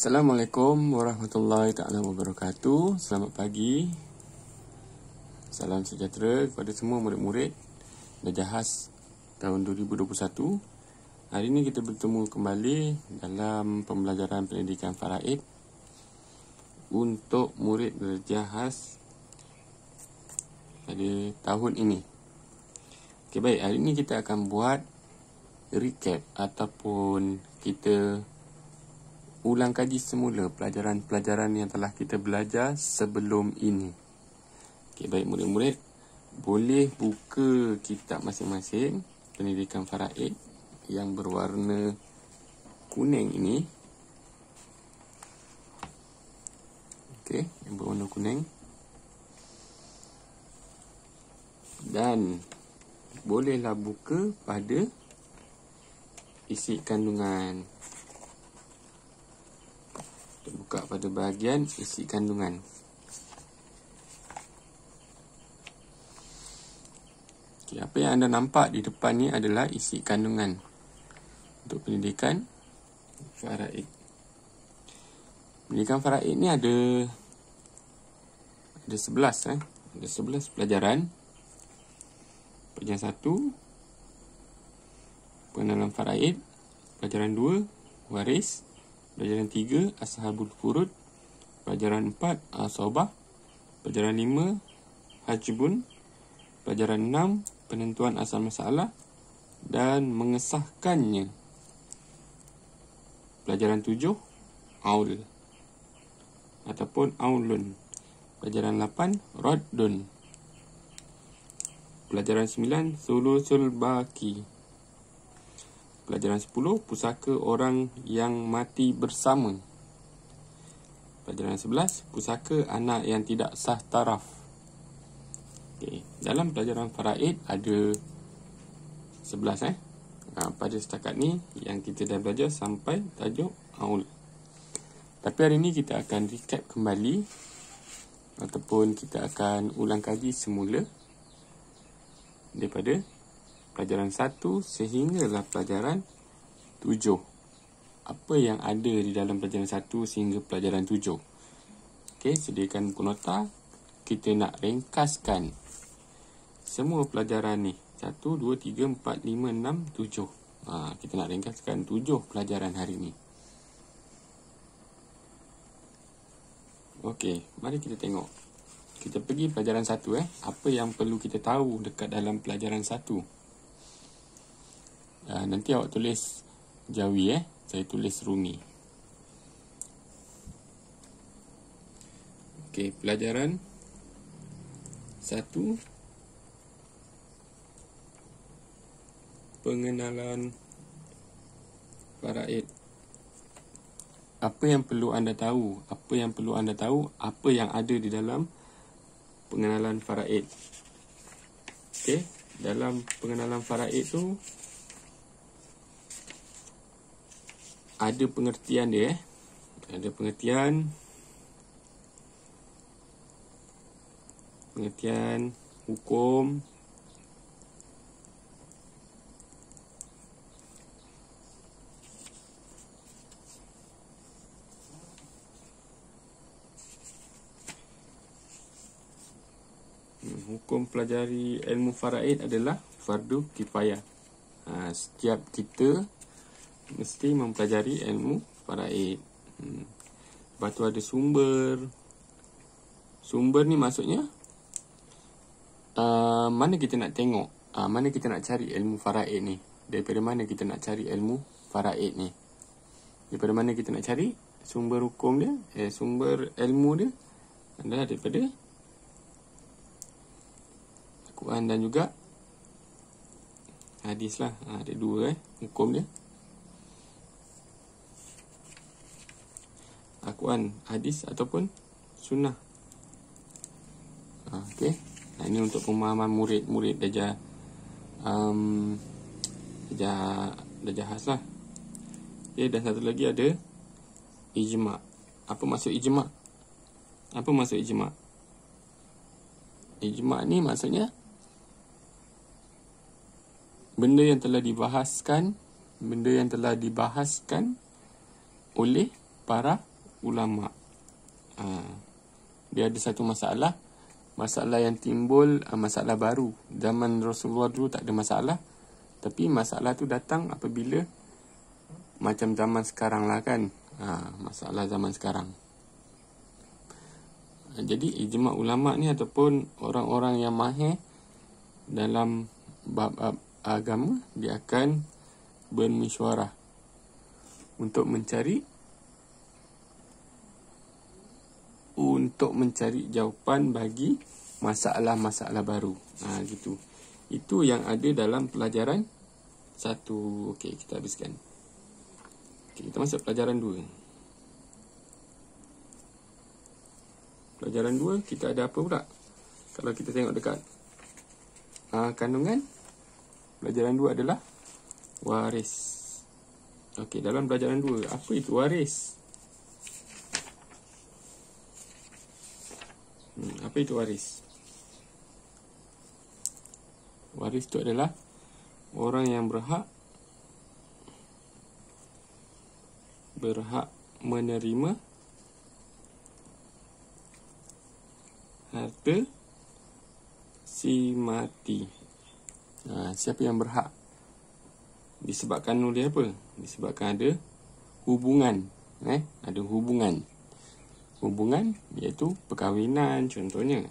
Assalamualaikum warahmatullahi taala wabarakatuh. Selamat pagi. Salam sejahtera kepada semua murid-murid Darjah Khas tahun 2021. Hari ini kita bertemu kembali dalam pembelajaran pendidikan faraid untuk murid Darjah Khas pada tahun ini. Okey baik, hari ini kita akan buat recap ataupun kita ulang kaji semula pelajaran-pelajaran yang telah kita belajar sebelum ini. Okey, baik murid-murid, boleh buka kitab masing-masing pendidikan faraid yang berwarna kuning ini. Okey, yang berwarna kuning. Dan bolehlah buka pada isi kandungan buka pada bahagian isi kandungan. Okay, apa yang anda nampak di depan ni adalah isi kandungan untuk pendidikan faraid. Pendidikan faraid ni ada ada 11 eh. Ada 11 pelajaran. Pelajaran 1 pengenalan faraid, pelajaran 2 waris, Pelajaran 3 Ashabul Furud. Pelajaran 4 Asobah. Pelajaran 5 Hajibun Pelajaran 6 Penentuan asal masalah Dan mengesahkannya. Pelajaran 7 Aul. Ataupun Aulun. Pelajaran 8 Raddun. Pelajaran 9 Sulusul Baki Pelajaran 10 Pusaka orang yang mati bersama. Pelajaran 11 Pusaka anak yang tidak sah taraf. Okay. Dalam pelajaran faraid ada 11 eh? Ha, Pada setakat ni Yang kita dah belajar sampai tajuk Aul. Tapi hari ni kita akan recap kembali Ataupun kita akan ulang kaji semula Daripada pelajaran 1 sehinggalah pelajaran 7. Apa yang ada di dalam pelajaran 1 sehingga pelajaran 7. Okey, sediakan buku nota. Kita nak ringkaskan semua pelajaran ni. 1, 2, 3, 4, 5, 6, 7. Ha, kita nak ringkaskan 7 pelajaran hari ni. Okey, mari kita tengok. Kita pergi pelajaran 1 eh. Apa yang perlu kita tahu dekat dalam pelajaran 1? Uh, nanti awak tulis Jawi eh. Saya tulis Rumi. Okey, pelajaran satu pengenalan faraid. Apa yang perlu anda tahu? Apa yang perlu anda tahu? Apa yang ada di dalam pengenalan faraid? Okey, dalam pengenalan faraid tu ada pengertian dia eh. Ada pengertian pengertian hukum hmm, hukum pelajari ilmu faraid adalah fardu kifayah. Ha, setiap kita mesti mempelajari ilmu faraid. Hmm. Lepas tu ada sumber. Sumber ni maksudnya uh, mana kita nak tengok, uh, mana kita nak cari ilmu faraid ni. Daripada mana kita nak cari ilmu faraid ni. Daripada mana kita nak cari sumber hukum dia, eh, sumber ilmu dia adalah daripada Al-Quran dan juga hadis lah. Ha, ada dua eh, hukum dia. Al-Quran, hadis ataupun sunnah. Ha, Okey. Nah, ini untuk pemahaman murid-murid darjah um, darjah darjah khas lah. Okey, dan satu lagi ada ijma'. Apa maksud ijma'? Apa maksud ijma'? Ijma' ni maksudnya benda yang telah dibahaskan, benda yang telah dibahaskan oleh para ulama. Ha, dia ada satu masalah. Masalah yang timbul uh, masalah baru. Zaman Rasulullah dulu tak ada masalah. Tapi masalah tu datang apabila macam zaman sekarang lah kan. Ha, masalah zaman sekarang. Ha, jadi ijma ulama ni ataupun orang-orang yang mahir dalam bab-bab agama dia akan bermesyuarah untuk mencari untuk mencari jawapan bagi masalah-masalah baru. Ha gitu. Itu yang ada dalam pelajaran satu. Okey, kita habiskan. Okey, kita masuk pelajaran dua. Pelajaran dua kita ada apa pula? Kalau kita tengok dekat ha, kandungan pelajaran dua adalah waris. Okey, dalam pelajaran dua, apa itu waris? Hmm, apa itu waris? Waris itu adalah orang yang berhak berhak menerima harta si mati. Ha, siapa yang berhak? Disebabkan oleh apa? Disebabkan ada hubungan. Eh? Ada hubungan hubungan iaitu perkahwinan contohnya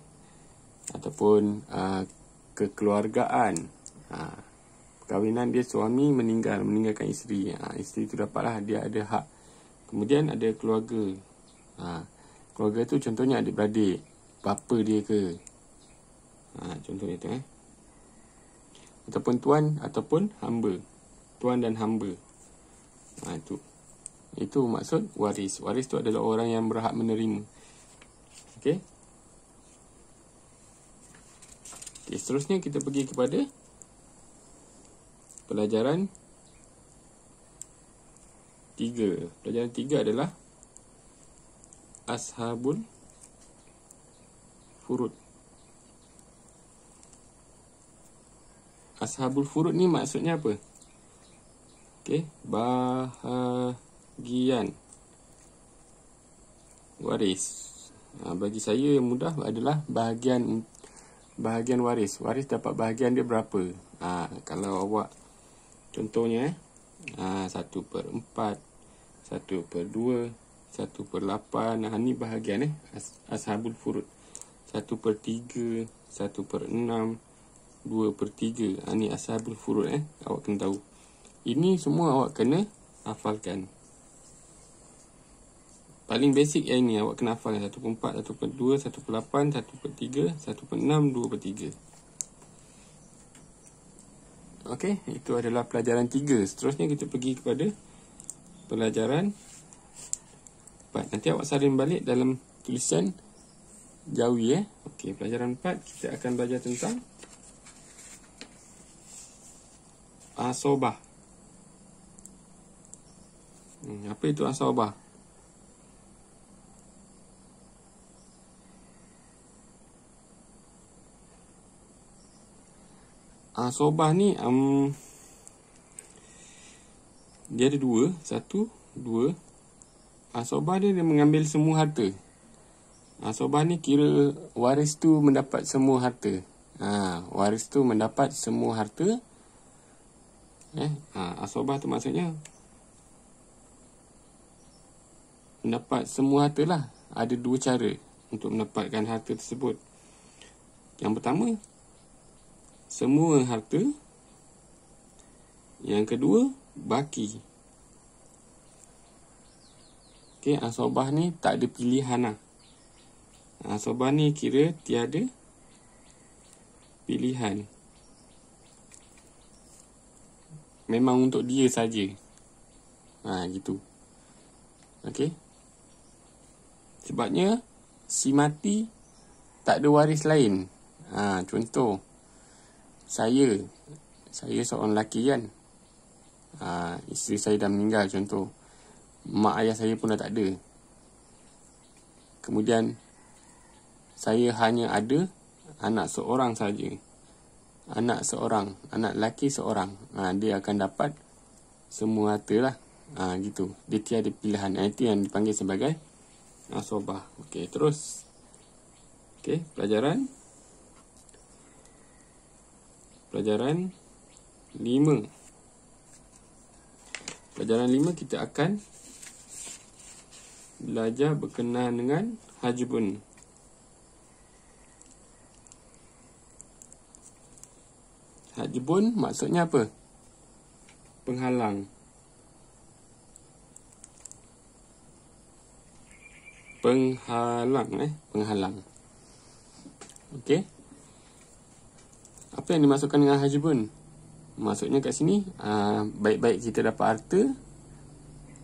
ataupun uh, kekeluargaan. Uh, perkahwinan dia suami meninggal meninggalkan isteri. Uh, isteri itu dapatlah dia ada hak. Kemudian ada keluarga. Uh, keluarga tu contohnya adik beradik bapa dia ke. Uh, contohnya tu eh. Ataupun tuan ataupun hamba. Tuan dan hamba. Uh, itu itu maksud waris. Waris tu adalah orang yang berhak menerima. Okey. Okay, seterusnya kita pergi kepada pelajaran tiga. Pelajaran tiga adalah Ashabul Furud. Ashabul Furud ni maksudnya apa? Okey, bahasa bahagian waris. Ha, bagi saya yang mudah adalah bahagian bahagian waris. Waris dapat bahagian dia berapa? Ha, kalau awak contohnya eh, ha, 1 per 4, 1 per 2, 1 per 8. Ha, ni bahagian eh, as, ashabul furud. 1 per 3, 1 per 6, 2 per 3. Ha, ni ashabul furud eh. Awak kena tahu. Ini semua awak kena hafalkan. Paling basic yang ini awak kena hafal 1 per 4, 1 per 2, 1 per 8, 1 per 3, 1 per 6, 2 per 3. Okey, itu adalah pelajaran 3. Seterusnya kita pergi kepada pelajaran 4. Nanti awak salin balik dalam tulisan jawi eh. Okey, pelajaran 4 kita akan belajar tentang asobah. Hmm, apa itu asobah? Sobah ni um, dia ada dua. Satu dua. Uh, sobah dia dia mengambil semua harta. Uh, sobah ni kira waris tu mendapat semua harta. Uh, waris tu mendapat semua harta. Eh uh, asobah tu maksudnya mendapat semua harta lah. Ada dua cara untuk mendapatkan harta tersebut. Yang pertama semua harta. Yang kedua, baki. Okey, asobah ni tak ada pilihan lah. Asobah ni kira tiada pilihan. Memang untuk dia saja. Ha, gitu. Okey. Sebabnya, si mati tak ada waris lain. Ha, contoh saya saya seorang lelaki kan. Ha, isteri saya dah meninggal contoh. Mak ayah saya pun dah tak ada. Kemudian saya hanya ada anak seorang saja. Anak seorang anak lelaki seorang. Ha, dia akan dapat semua harta lah. Ha, gitu. Dia tiada pilihan. Ha, itu yang dipanggil sebagai asobah. Okey, terus. Okey, pelajaran pelajaran 5. Pelajaran 5 kita akan belajar berkenaan dengan hajbun. Hajbun maksudnya apa? Penghalang. Penghalang eh, penghalang. Okey. Apa yang dimasukkan dengan hajbun? Maksudnya kat sini, uh, baik-baik kita dapat harta,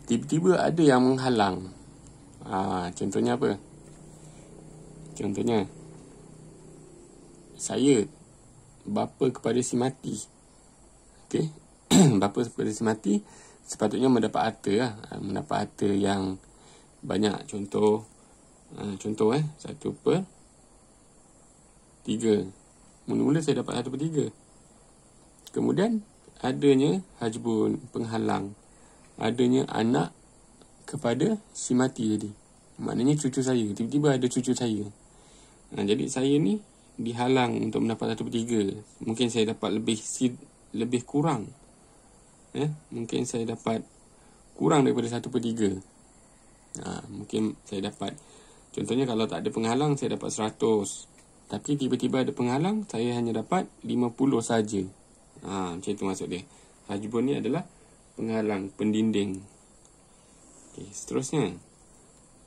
tiba-tiba ada yang menghalang. Uh, contohnya apa? Contohnya, saya bapa kepada si mati. Okey. bapa kepada si mati sepatutnya mendapat harta lah. Mendapat harta yang banyak. Contoh, uh, contoh eh, satu per tiga. Mula-mula saya dapat satu per tiga. Kemudian adanya hajbun penghalang. Adanya anak kepada si mati tadi. Maknanya cucu saya. Tiba-tiba ada cucu saya. Ha, jadi saya ni dihalang untuk mendapat satu per tiga. Mungkin saya dapat lebih lebih kurang. Eh, mungkin saya dapat kurang daripada satu per tiga. Ha, mungkin saya dapat Contohnya kalau tak ada penghalang Saya dapat seratus. Tapi tiba-tiba ada penghalang Saya hanya dapat lima puluh saja. Ha, macam itu maksud dia. Hajbun ni adalah penghalang, pendinding. Okay, seterusnya.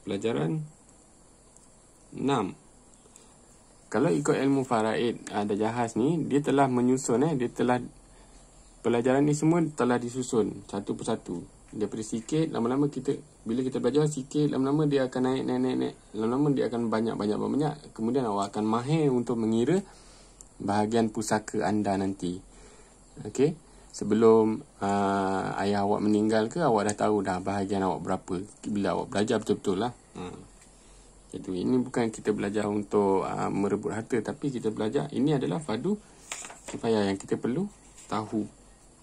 Pelajaran 6. Kalau ikut ilmu faraid ada jahaz ni, dia telah menyusun eh, dia telah pelajaran ni semua telah disusun satu persatu. Daripada sikit, lama-lama kita bila kita belajar sikit, lama-lama dia akan naik naik naik naik. Lama-lama dia akan banyak banyak banyak. Kemudian awak akan mahir untuk mengira bahagian pusaka anda nanti. Okey. Sebelum uh, ayah awak meninggal ke awak dah tahu dah bahagian awak berapa bila awak belajar betul-betul lah. Ha. Jadi ini bukan kita belajar untuk uh, merebut harta tapi kita belajar ini adalah fadu supaya yang kita perlu tahu.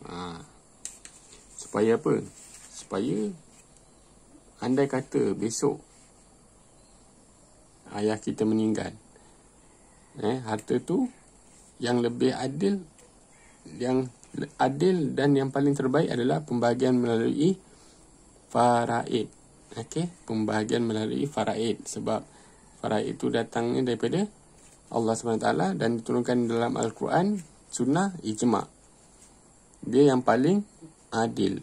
Ha. Supaya apa? Supaya andai kata besok ayah kita meninggal. Eh, harta tu yang lebih adil yang adil dan yang paling terbaik adalah pembahagian melalui faraid. Okey, pembahagian melalui faraid sebab faraid itu datangnya daripada Allah SWT dan diturunkan dalam Al-Quran, sunnah, ijma'. Dia yang paling adil.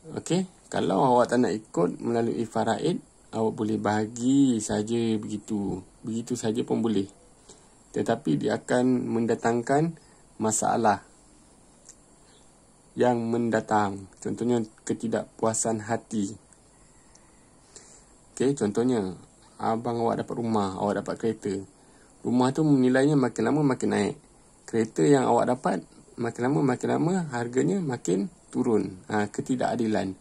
Okey, kalau awak tak nak ikut melalui faraid, awak boleh bahagi saja begitu. Begitu saja pun boleh. Tetapi dia akan mendatangkan masalah yang mendatang. Contohnya ketidakpuasan hati. Okey, contohnya abang awak dapat rumah, awak dapat kereta. Rumah tu nilainya makin lama makin naik. Kereta yang awak dapat makin lama makin lama harganya makin turun. Ha, ketidakadilan.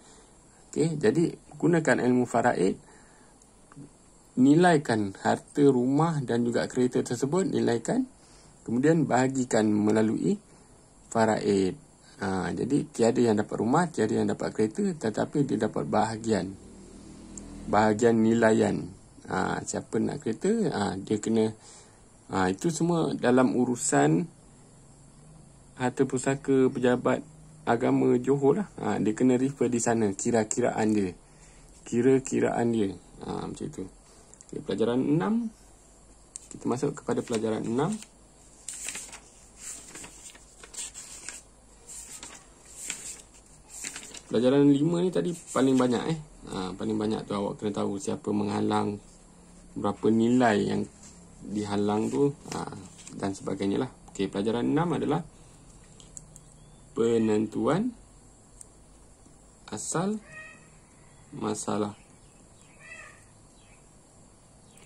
Okey, jadi gunakan ilmu faraid nilaikan harta rumah dan juga kereta tersebut nilaikan kemudian bahagikan melalui faraid. Ha, jadi tiada yang dapat rumah, tiada yang dapat kereta tetapi dia dapat bahagian. Bahagian nilaian. Ha, siapa nak kereta, ha, dia kena ha, itu semua dalam urusan harta pusaka pejabat agama Johor lah. Ha, dia kena refer di sana kira-kiraan dia. Kira-kiraan dia. Ha, macam itu. Okay, pelajaran 6. Kita masuk kepada pelajaran 6. Pelajaran lima ni tadi paling banyak eh. Ha, paling banyak tu awak kena tahu siapa menghalang, berapa nilai yang dihalang tu ha, dan sebagainya lah. Okey, pelajaran enam adalah penentuan asal masalah.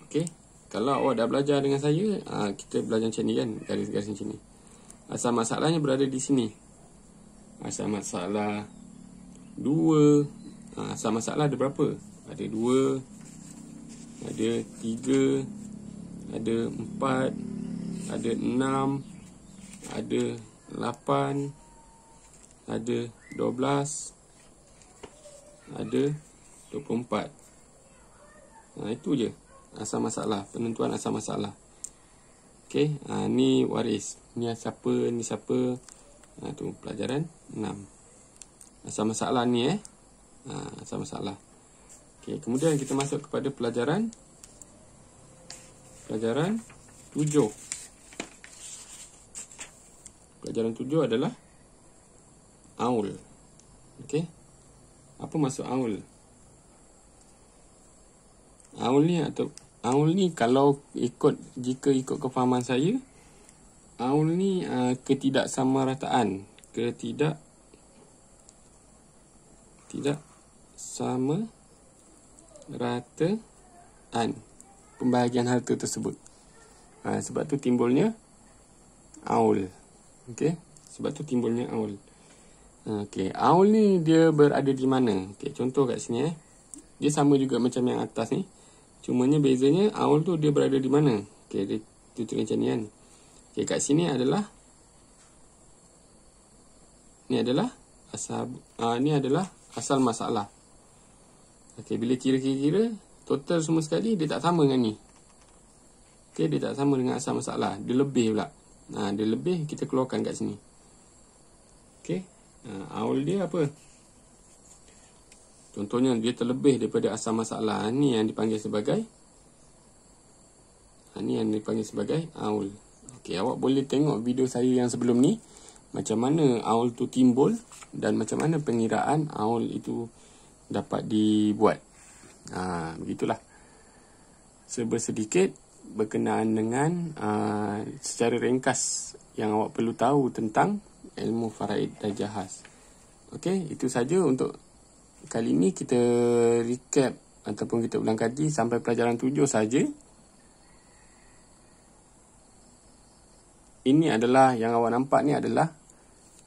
Okey, kalau awak dah belajar dengan saya, ha, kita belajar macam ni kan, garis-garis macam ni. Asal masalahnya berada di sini. Asal masalah dua ha, asal masalah ada berapa ada dua ada tiga ada empat ada enam ada lapan ada dua belas ada dua puluh empat Ha, itu je asal masalah, penentuan asal masalah. Okey, ha, ni waris. Ni siapa, ni siapa. Ha, tu pelajaran 6. Asal masalah ni eh. Ha, asal masalah. Okey, kemudian kita masuk kepada pelajaran pelajaran 7. Pelajaran 7 adalah aul. Okey. Apa maksud aul? Aul ni atau aul ni kalau ikut jika ikut kefahaman saya aul ni uh, ketidaksamarataan, ketidak tidak sama rataan pembahagian harta tersebut. Ha, sebab tu timbulnya aul. Okey. Sebab tu timbulnya aul. Okey. Aul ni dia berada di mana? Okey, contoh kat sini eh. Dia sama juga macam yang atas ni. Cumanya bezanya aul tu dia berada di mana? Okey, dia tutup macam ni kan. Okey, kat sini adalah ni adalah asal uh, ni adalah asal masalah. Okey, bila kira-kira total semua sekali dia tak sama dengan ni. Okey, dia tak sama dengan asal masalah. Dia lebih pula. Ha, dia lebih kita keluarkan kat sini. Okey. Ha, aul dia apa? Contohnya dia terlebih daripada asal masalah. Ini yang dipanggil sebagai ha, yang dipanggil sebagai aul. Okey, awak boleh tengok video saya yang sebelum ni macam mana aul tu timbul dan macam mana pengiraan aul itu dapat dibuat. Ha, begitulah. Serba sedikit berkenaan dengan uh, secara ringkas yang awak perlu tahu tentang ilmu faraid dan jahaz. Okey, itu saja untuk kali ini kita recap ataupun kita ulang kaji sampai pelajaran tujuh saja. Ini adalah yang awak nampak ni adalah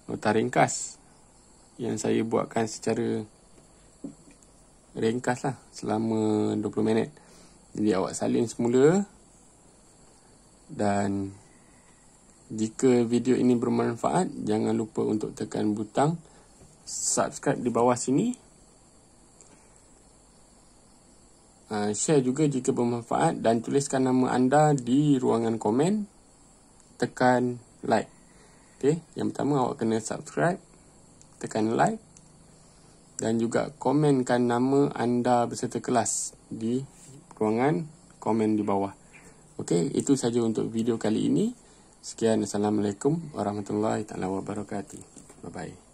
nota ringkas yang saya buatkan secara ringkas lah selama 20 minit. Jadi awak salin semula dan jika video ini bermanfaat jangan lupa untuk tekan butang subscribe di bawah sini uh, share juga jika bermanfaat dan tuliskan nama anda di ruangan komen tekan like okay. yang pertama awak kena subscribe tekan like dan juga komenkan nama anda beserta kelas di ruangan komen di bawah Okey, itu saja untuk video kali ini. Sekian, Assalamualaikum warahmatullahi wabarakatuh. Bye-bye.